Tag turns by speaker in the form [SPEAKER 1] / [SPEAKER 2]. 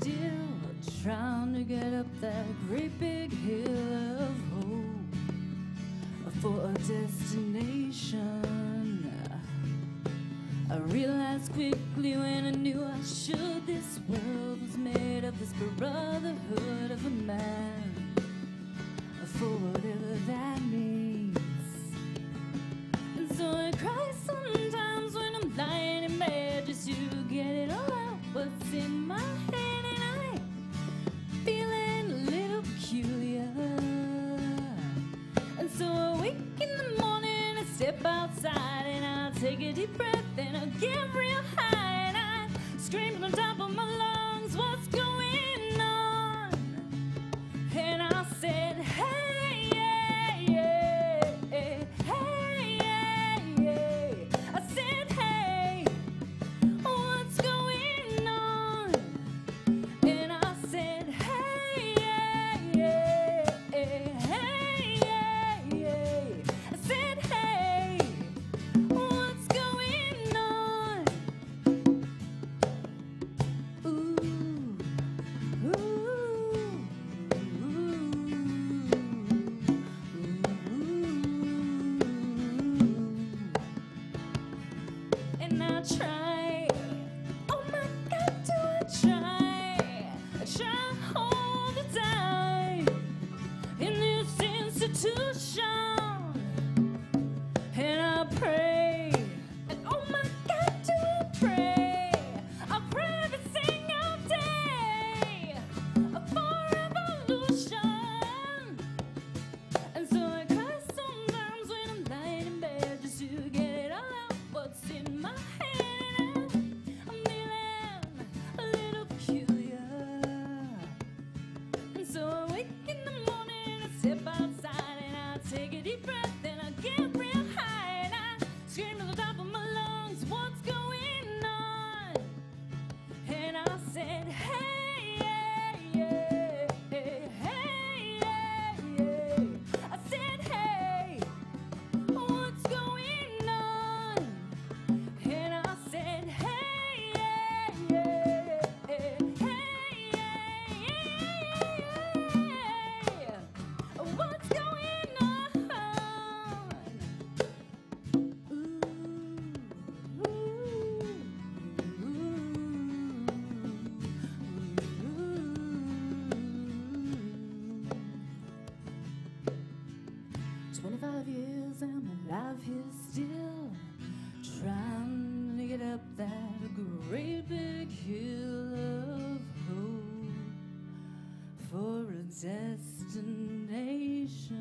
[SPEAKER 1] still, trying to get up that great big hill of hope for a destination. I realized quickly when I knew I should, this world was step outside and I'll take a deep breath and I'll get real high and I scream on top of my lungs. to shine. Take a deep breath. 25 years and my life is still trying to get up that great big hill of hope for a destination.